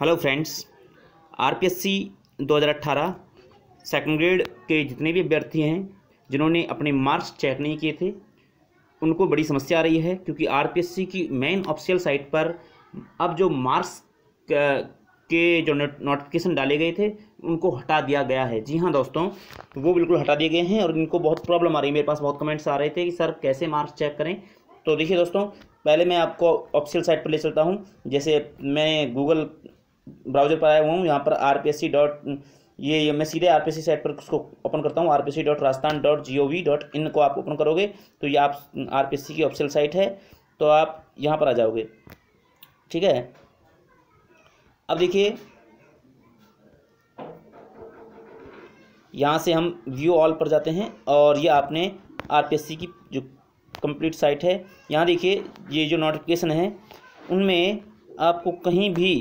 Hello friends, RPSC 2018 second grade के जितने भी अभ्यर्थी हैं, जिन्होंने अपने मार्क्स चेक नहीं किए थे, उनको बड़ी समस्या आ रही है क्योंकि आरपीएससी की मेन ऑफिशियल साइट पर अब जो मार्क्स के जो नोटिफिकेशन डाले गए थे, उनको हटा दिया गया है। जी हाँ दोस्तों, वो बिल्कुल हटा दिए गए हैं और इनको बहुत प्रॉब्लम आ रही है। मेरे पास बहुत कमेंट्स आ रहे थे कि, सर, कैसे मार्क्स चेक करें? तो देखिए दोस्तों, पहले मैं आपको ऑफिशियल साइट पर ले चलता हूँ। जैसे मैं गूगल ब्राउज़र पर आया हुआ हूँ, यहाँ पर R P S C dot ये मैं सीधे आर पी सी साइट पर उसको ओपन करता हूँ R P C dot Rajasthan dot G O V dot in को आप ओपन करोगे तो ये आप आर पी एस सी की ऑफिशियल साइट है तो आप यहाँ पर आ जाओगे। ठीक है? अब देखिए, यहाँ से हम व्यू ऑल पर जाते हैं, और ये आपने आर पी एस सी की जो कंप्लीट साइट है, यहाँ देखिए, ये जो नोटिफिकेशन है, उनमें आपको कहीं भी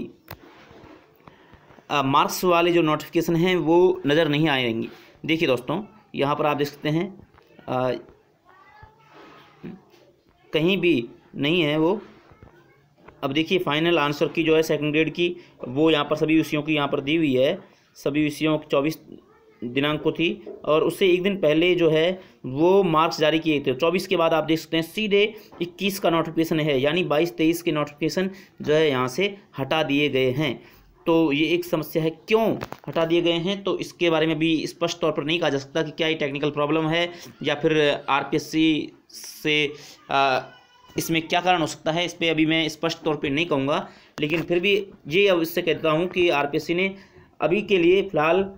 मार्क्स वाले जो नोटिफिकेशन हैं वो नज़र नहीं आएँगी। देखिए दोस्तों यहाँ पर आप देख सकते हैं आ, कहीं भी नहीं है वो। अब देखिए फाइनल आंसर की जो है सेकंड ग्रेड की वो यहाँ पर सभी विषयों की यहाँ पर दी हुई है। सभी विषयों की चौबीस दिनांक को थी और उससे एक दिन पहले जो है वो मार्क्स जारी किए थे। चौबीस के बाद आप देख सकते हैं सीधे इक्कीस का नोटिफिकेशन है यानी बाईस तेईस के नोटिफिकेशन जो है यहाँ से हटा दिए गए हैं। तो ये एक समस्या है क्यों हटा दिए गए हैं? तो इसके बारे में भी स्पष्ट तौर पर नहीं कहा जा सकता कि क्या ये टेक्निकल प्रॉब्लम है या फिर आरपीएससी से आ, इसमें क्या कारण हो सकता है इस पर अभी मैं स्पष्ट तौर पर नहीं कहूँगा। लेकिन फिर भी ये अब इससे कहता हूँ कि आरपीएससी ने अभी के लिए फ़िलहाल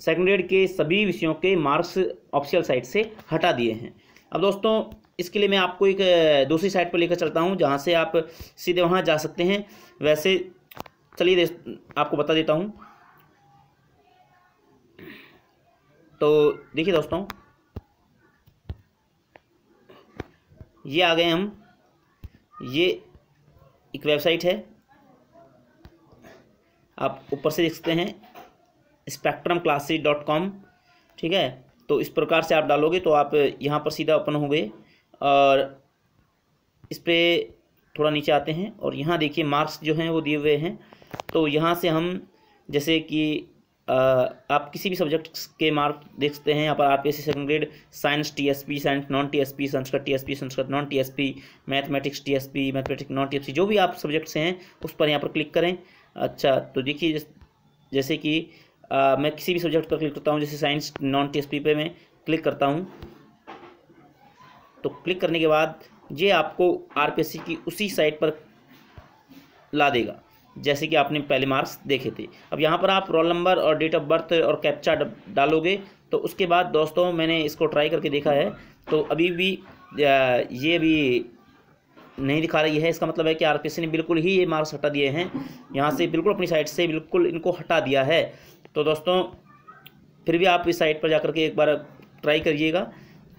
सेकेंड ग्रेड के सभी विषयों के मार्क्स ऑफिशियल साइट से हटा दिए हैं। अब दोस्तों इसके लिए मैं आपको एक दूसरी साइट पर लेकर चलता हूँ जहाँ से आप सीधे वहाँ जा सकते हैं। वैसे चलिए आपको बता देता हूँ। तो देखिए दोस्तों, ये आ गए हम। ये एक वेबसाइट है। आप ऊपर से देख सकते हैं स्पेक्ट्रम क्लासेज डॉट कॉम ठीक है? तो इस प्रकार से आप डालोगे तो आप यहाँ पर सीधा ओपन होंगे और इस पर थोड़ा नीचे आते हैं और यहाँ देखिए मार्क्स जो हैं वो दिए हुए हैं। तो यहाँ से हम जैसे कि आप किसी भी सब्जेक्ट के मार्क देख सकते हैं यहाँ पर R P S C second grade science T S P science non T S P Sanskrit T S P Sanskrit non T S P mathematics T S P mathematics non T S P जो भी आप subject से हैं उस पर यहाँ पर click करें। अच्छा तो देखिए जैसे कि आ, मैं किसी भी सब्जेक्ट पर क्लिक करता हूँ जैसे science non T S P पे मैं क्लिक करता हूँ। तो क्लिक करने के बाद ये आपको आर पी एस सी की उसी साइट पर ला देगा। जैसे कि आपने पहले मार्क्स देखे थे। अब यहाँ पर आप रोल नंबर और डेट ऑफ़ बर्थ और कैप्चा डालोगे तो उसके बाद दोस्तों मैंने इसको ट्राई करके देखा है। तो अभी भी ये भी नहीं दिखा रही है। इसका मतलब है कि आर ने बिल्कुल ही ये मार्क्स हटा दिए हैं। यहाँ से बिल्कुल अपनी साइड से बिल्कुल इनको हटा दिया है। तो दोस्तों, फिर भी आप इस साइट पर जा के एक बार ट्राई करिएगा।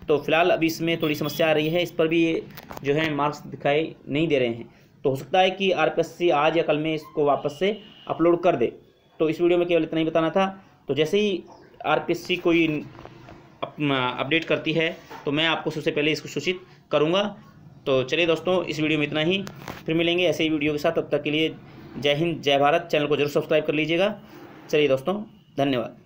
तो फ़िलहाल अभी इसमें थोड़ी समस्या आ रही है। इस पर भी ये जो है मार्क्स दिखाई नहीं दे रहे हैं। तो हो सकता है कि आर आज या कल में इसको वापस से अपलोड कर दे। तो इस वीडियो में केवल इतना ही बताना था। तो जैसे ही आर कोई अपडेट करती है तो मैं आपको सबसे पहले इसको सूचित करूँगा। तो चलिए दोस्तों, इस वीडियो में इतना ही। फिर मिलेंगे ऐसे ही वीडियो के साथ। तब तक के लिए जय हिंद, जय भारत। चैनल को ज़रूर सब्सक्राइब कर लीजिएगा। चलिए दोस्तों, धन्यवाद।